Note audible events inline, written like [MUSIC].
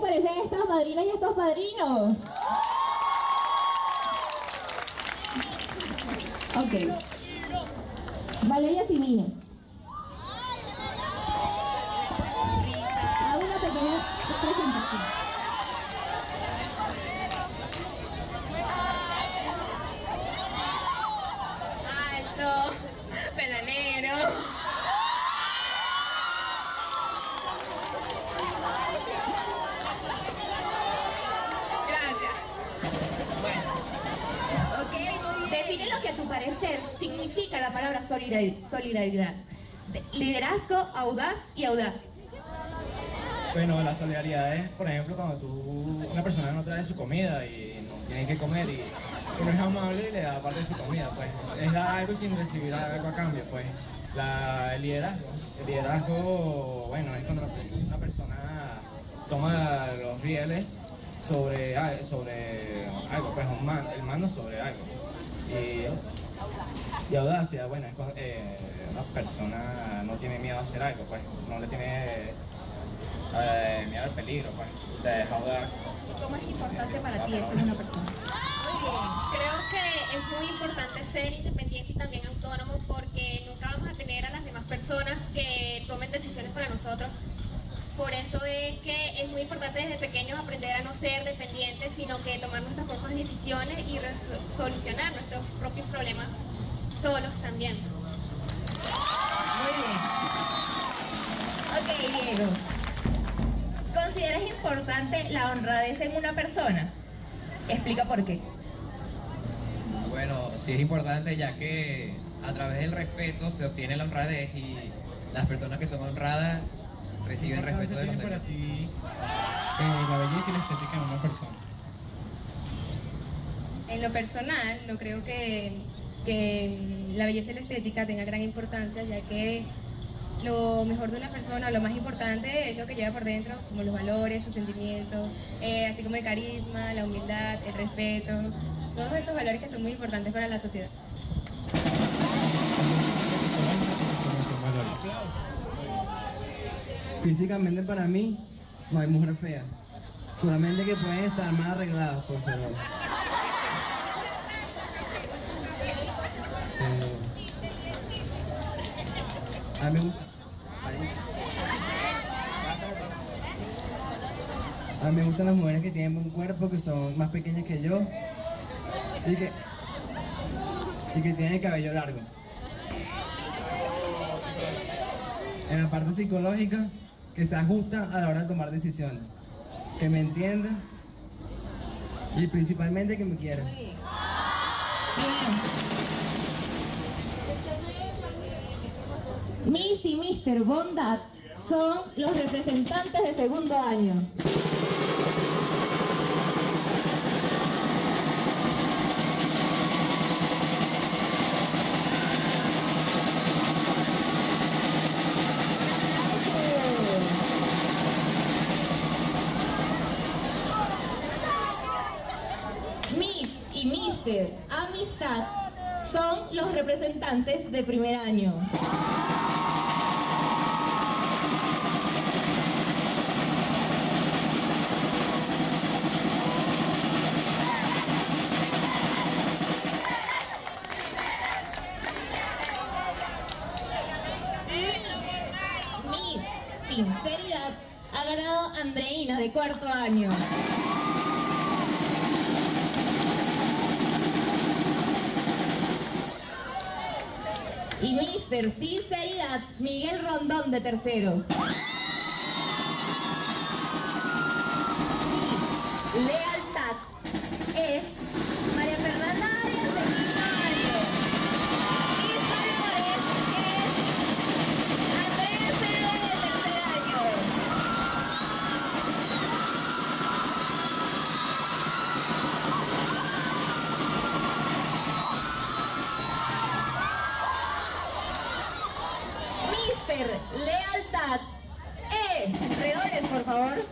parecen estas madrinas y estos padrinos? Ok. Valeria Simino. Hago una pequeña presentación. Alto, pelanero. Gracias. Bueno. Ok, Define lo que a tu parecer significa la palabra solidari- solidaridad. De- Liderazgo, audaz y audaz. Bueno, la solidaridad es, por ejemplo, cuando tú, una persona no trae su comida y no tiene que comer y uno es amable y le da parte de su comida, pues es, dar algo sin recibir algo a cambio, pues el liderazgo, liderazgo, bueno, es cuando una persona toma los rieles sobre, al- sobre algo, pues el mando sobre algo. Y, y audacia, bueno, es cuando eh, una persona no tiene miedo a hacer algo, pues no le tiene eh, miedo al peligro, pues. O sea, es audaz. ¿Cómo es importante para ti eso en una persona? Creo que es muy importante ser independiente y también autónomo porque nunca vamos a tener a las demás personas que tomen decisiones para nosotros. Por eso es que es muy importante desde pequeños aprender a no ser dependientes, sino que tomar nuestras propias decisiones y solucionar nuestros propios problemas solos también. Muy bien. Ok, Diego. ¿Consideras importante la honradez en una persona? Explica por qué. Bueno, sí es importante ya que a través del respeto se obtiene la honradez y las personas que son honradas reciben respeto de los para demás. ti eh, la belleza y la estética en una persona? En lo personal, no creo que, que la belleza y la estética tengan gran importancia, ya que lo mejor de una persona, lo más importante es lo que lleva por dentro, como los valores, sus sentimientos, eh, así como el carisma, la humildad, el respeto, todos esos valores que son muy importantes para la sociedad. Físicamente para mí no hay mujer fea. Solamente que pueden estar más arregladas, pues, pero. Este, a mí me gusta. A mí me gustan las mujeres que tienen buen cuerpo, que son más pequeñas que yo y que, y que tienen el cabello largo. En la parte psicológica, que se ajusta a la hora de tomar decisiones, que me entienda y principalmente que me quiera. Miss y Mr. Bondad son los representantes de segundo año. Miss y Mr. Amistad son los representantes de primer año. Miss Sinceridad ha ganado Andreina de cuarto año. Sinceridad, Miguel Rondón de tercero. [LAUGHS] Lealtad es, redobles por favor,